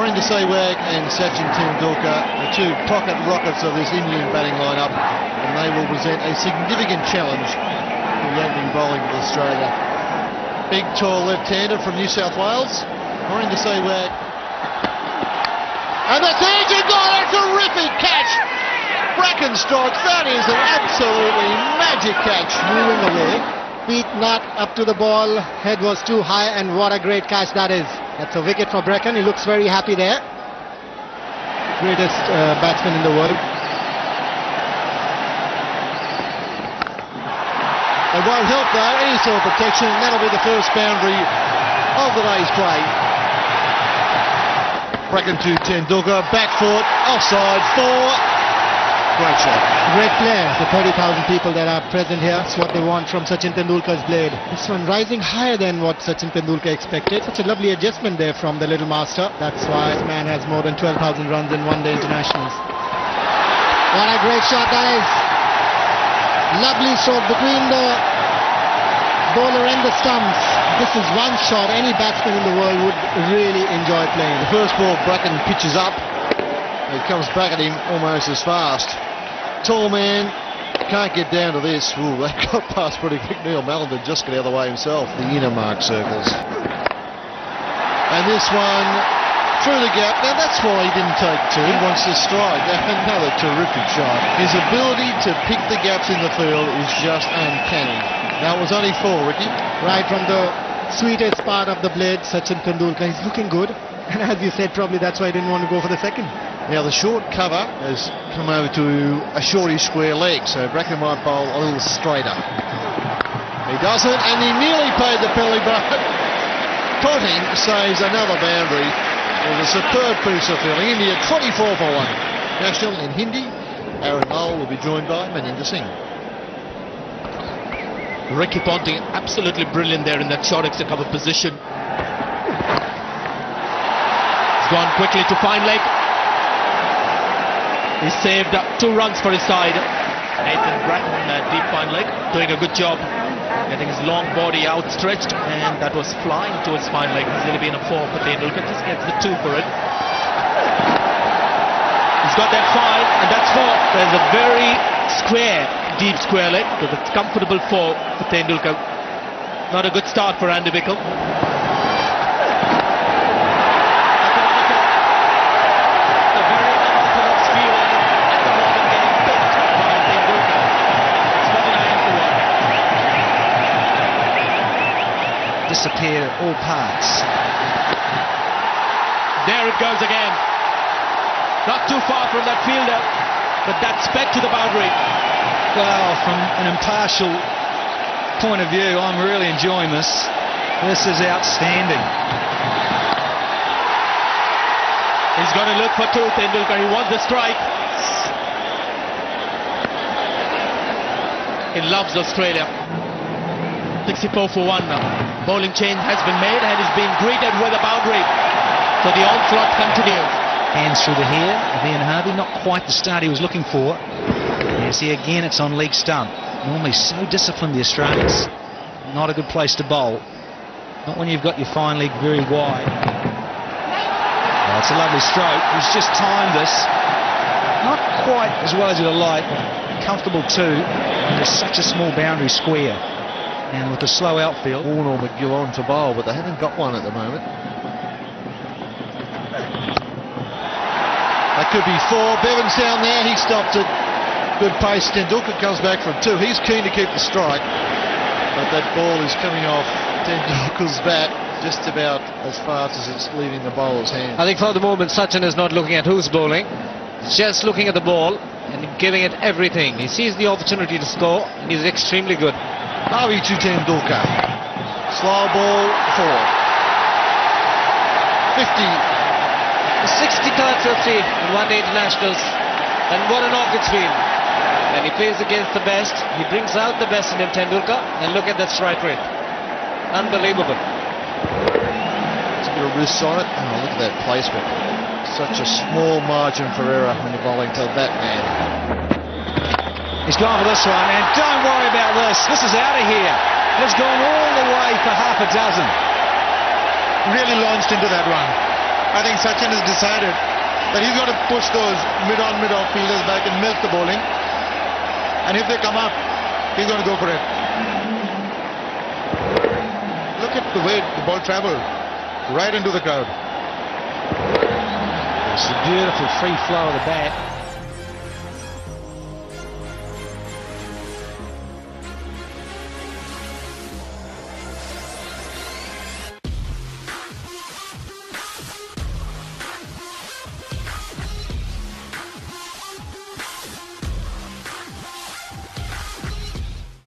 Virender Sehwag and Sachin Tendulkar, the two pocket rockets of this Indian batting lineup, and they will present a significant challenge to the opening bowling of Australia. Big, tall left-hander from New South Wales, Virender Sehwag. And that's Agent got a terrific catch! Bracken strikes, that is an absolutely magic catch. Moving away, feet not up to the ball, head was too high, and what a great catch that is. That's a wicket for Bracken. He looks very happy there. Greatest uh, batsman in the world. It won't help though, any sort of protection, and that'll be the first boundary of the day's play. Bracken to Tendulkar, back foot, offside, four. Great shot. Great player. The 30,000 people that are present here, that's what they want from Sachin Tendulkar's blade. This one rising higher than what Sachin Tendulkar expected. Such a lovely adjustment there from the little master. That's why this man has more than 12,000 runs in one-day internationals. What a great shot that is. Lovely shot between the bowler and the stumps. This is one shot any batsman in the world would really enjoy playing. The first ball, Bracken pitches up. It comes back at him almost as fast. Tall man, can't get down to this. Ooh, they got past pretty quick. Neil Mallender just got out of the way himself. The inner mark circles. And this one through the gap. Now that's why he didn't take two. He wants to strike. Another terrific shot. His ability to pick the gaps in the field is just uncanny. Now it was only four, Ricky. Right from the sweetest part of the blade, Sachin Tendulkar. He's looking good. And as you said, probably that's why he didn't want to go for the second. Now the short cover has come over to a shortish square leg, so Bracken might bowl a little straighter. He doesn't, and he nearly paid the penalty, but Ponting saves another boundary. It was a superb piece of fielding. India 24 for 1. National in Hindi. Arun Lal will be joined by Maninder Singh. Ricky Ponting absolutely brilliant there in that short extra cover position. He's gone quickly to fine leg. He saved up two runs for his side. Nathan Bracken, uh, deep fine leg, doing a good job. Getting his long body outstretched, and that was flying towards fine leg. It's to be in a four for Tendulkar. Just gets the two for it. He's got that fine, and that's four. There's a very square, deep square leg. So it's comfortable four for Tendulkar. Not a good start for Andy Bichel. Disappear at all parts. There it goes again. Not too far from that fielder, but that's back to the boundary. Well, from an impartial point of view, I'm really enjoying this. This is outstanding. He's going to look for two, Tendulkar. He wants the strike. He loves Australia. 64 for 1 now. Bowling change has been made and is being greeted with a boundary. So the onslaught continues. Hands through the hair of Ian Harvey, not quite the start he was looking for. See again it's on leg stump. Normally so disciplined the Australians. Not a good place to bowl. Not when you've got your fine leg very wide. Oh, it's a lovely stroke. He's just timed this. Not quite as well as you'd like. Comfortable too. And such a small boundary square. And with the slow outfield. Warne or MacGill on to bowl, but they haven't got one at the moment. That could be four. Bevan's down there. He stopped it. Good pace. Tendulkar comes back from two. He's keen to keep the strike. But that ball is coming off Tendulkar's bat just about as fast as it's leaving the bowler's hand. I think for the moment Sachin is not looking at who's bowling. He's just looking at the ball and giving it everything. He sees the opportunity to score and he's extremely good. Harvey to Tendulkar. Slow ball, four. 50. 63rd 50 in one-day internationals. And what an it's been. And he plays against the best. He brings out the best in him, Tendulkar. And look at that strike rate. Unbelievable. It's a bit of wrist on it. Oh, look at that placement. Such a small margin for error when you're bowling to that man. He's gone for this one, and don't worry about this. This is out of here. It's gone all the way for half a dozen. Really launched into that one. I think Sachin has decided that he's going to push those mid-on, mid-off fielders back and milk the bowling. And if they come up, he's going to go for it. Look at the way the ball traveled right into the crowd. It's a beautiful free flow of the bat.